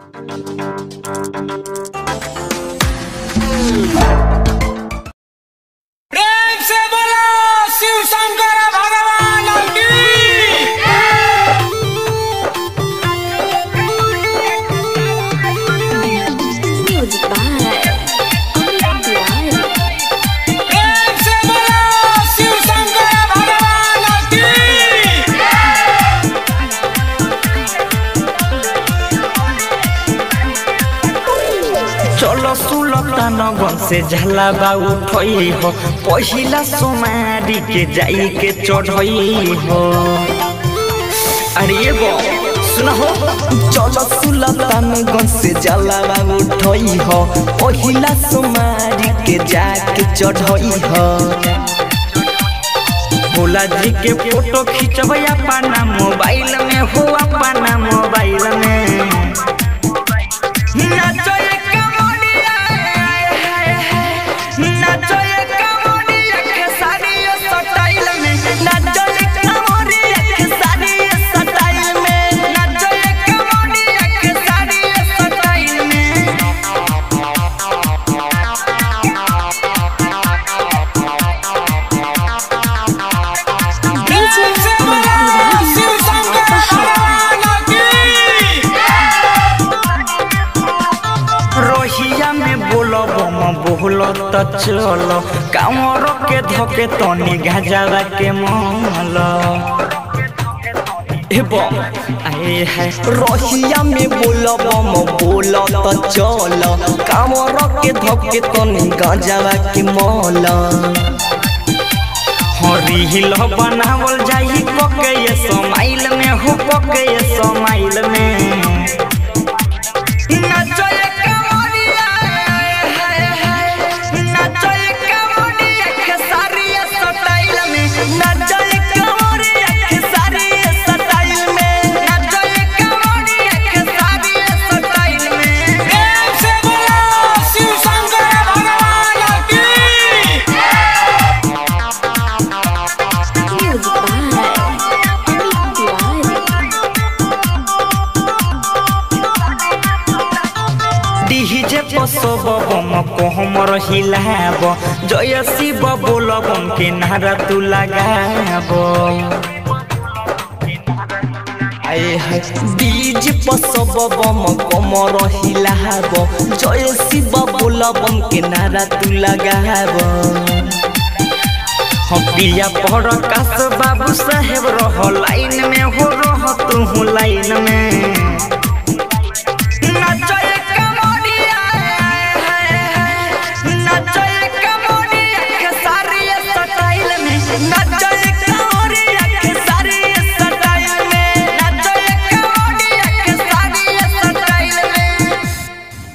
Thank you. चलो Sultan gun से झलाबा उठई हो। पहिला सोमारी के जाई के चढ़ई हो। अरे ये बो सुना। हो चलो सुलतान गन से झलाबा उठई हो। पहिला सोमारी के जाके चढ़ई हो। भोला जी के फ़ोटो खिंचबै अपना मोबाइल में हो अपना मोबाइल में। रोहिया में बोलो बम बोलो त चलो के धोके तनी गजावा के मल रोहिया में बोलो बम बोलो त चलो के धोके तनी गजावा के मल हरी बनावल जाई में हो ये समाइल में। पसब बम को हमर हिलाब जय शिव बोल बम के नारा तू लगाब है डीजे पसब बम जय शिव बोल बम के नारा तू लगाब हम पिया पर कास बाबू साहेब, रह लाइन में हो, रह तू लाइन में।